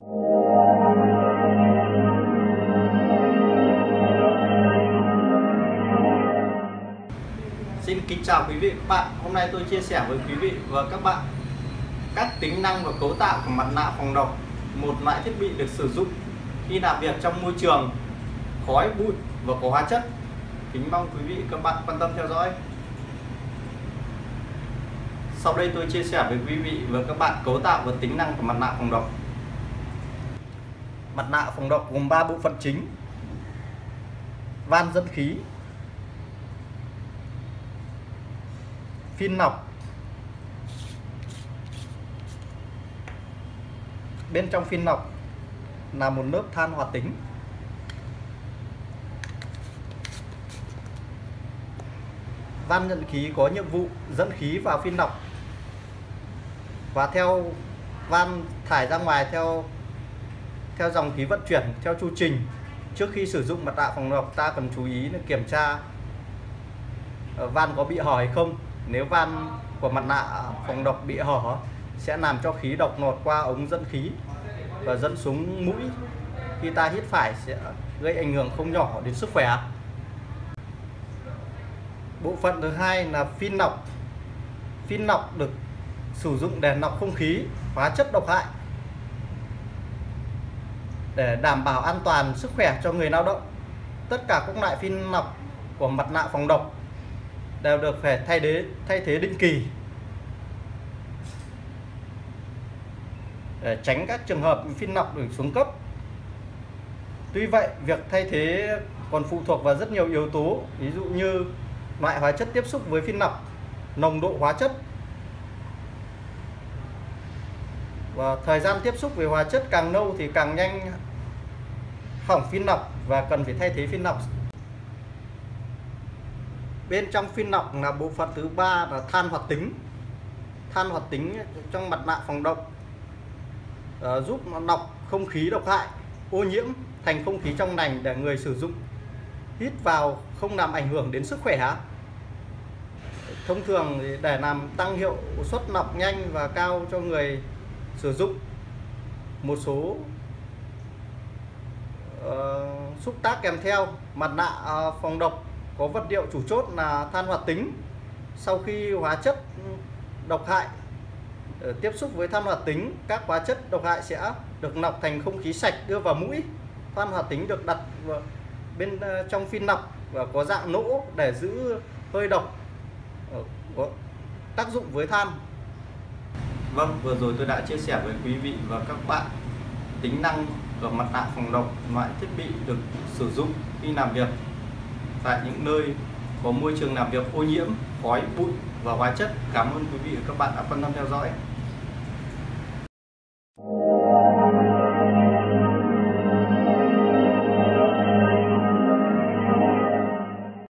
Xin kính chào quý vị và các bạn. Hôm nay tôi chia sẻ với quý vị và các bạn các tính năng và cấu tạo của mặt nạ phòng độc, một loại thiết bị được sử dụng khi làm việc trong môi trường khói bụi và có hóa chất. Kính mong quý vị và các bạn quan tâm theo dõi. Sau đây tôi chia sẻ với quý vị và các bạn cấu tạo và tính năng của mặt nạ phòng độc. Mặt nạ phòng độc gồm 3 bộ phận chính. Van dẫn khí, phin nọc. Bên trong phin nọc là một lớp than hoạt tính. Van nhận khí có nhiệm vụ dẫn khí vào phin nọc. Và theo van thải ra ngoài theo theo dòng khí vận chuyển, theo chu trình, trước khi sử dụng mặt nạ phòng độc, ta cần chú ý là kiểm tra ờ, van có bị hở hay không. Nếu van của mặt nạ phòng độc bị hở, sẽ làm cho khí độc nọt qua ống dẫn khí và dẫn xuống mũi. Khi ta hít phải sẽ gây ảnh hưởng không nhỏ đến sức khỏe. Bộ phận thứ hai là phin nọc. Phin nọc được sử dụng để nọc không khí, hóa chất độc hại để đảm bảo an toàn sức khỏe cho người lao động. Tất cả các loại phin lọc của mặt nạ phòng độc đều được phải thay thế thay thế định kỳ. Để tránh các trường hợp phin lọc được xuống cấp. Tuy vậy việc thay thế còn phụ thuộc vào rất nhiều yếu tố ví dụ như loại hóa chất tiếp xúc với phin lọc, nồng độ hóa chất và thời gian tiếp xúc với hóa chất càng lâu thì càng nhanh hỏng phin nọc và cần phải thay thế phin nọc. Bên trong phin nọc là bộ phận thứ ba là than hoạt tính. Than hoạt tính trong mặt nạ phòng độc uh, ờ, giúp nó lọc không khí độc hại ô nhiễm thành không khí trong lành để người sử dụng. Hít vào không làm ảnh hưởng đến sức khỏe thông thường để làm tăng hiệu suất lọc nhanh và cao cho người sử dụng một số uh, xúc tác kèm theo. Mặt nạ uh, phòng độc có vật liệu chủ chốt là than hoạt tính. Sau khi hóa chất độc hại ờ, tiếp xúc với than hoạt tính các hóa chất độc hại sẽ được lọc thành không khí sạch đưa vào mũi. Than hoạt tính được đặt bên trong phin lọc và có dạng nỗ để giữ hơi độc tác dụng với than. Vâng, vừa rồi tôi đã chia sẻ với quý vị và các bạn tính năng của mặt nạ phòng độc loại thiết bị được sử dụng khi làm việc tại những nơi có môi trường làm việc ô nhiễm, khói, bụi và hóa chất. Cảm ơn quý vị và các bạn đã quan tâm theo dõi.